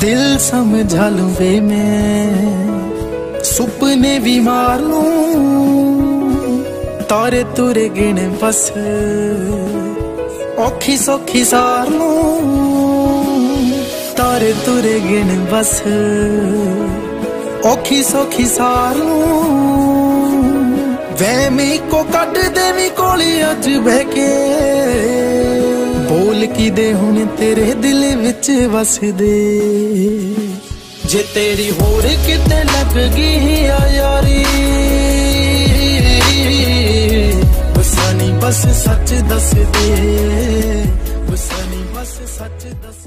ਦਿਲ ਸਮਝਾ ਲੂੰ ਮੈਂ, ਸੁਪਨੇ ਵੀ ਮਾਰ ਲੂੰ। ਤਾਰੇ ਤੁਰੇ ਗਿਣ ਬਸ, ਔਖੀ ਸੌਖੀ ਸਾਰ ਲੂੰ। ਤਾਰੇ ਤੁਰੇ ਗਿਣ ਬਸ, ਔਖੀ ਸੌਖੀ ਸਾਰ ਲੂੰ। ਵਹਿਮੀ ਕੋ ਕੱਢ ਦੇਵੀਂ ਕੋਲੀ ਅੱਜ ਬਹਿ ਕੇ। ਬੋਲ ਕੀ ਦੇ ਹੁਣ ਤੇਰੇ ਦਿਲ ਵਿੱਚ ਵਸਦੇ? ਜੇ ਤੇਰੀ ਹੋਰ ਕਿਤੇ ਲੱਗ ਗਈ ਆ ਯਾਰੀ, ਵਸਾਨੀ ਬਸ ਸੱਚ ਦੱਸ ਦੇ, ਵਸਾਨੀ ਬਸ ਸੱਚ ਦੱਸ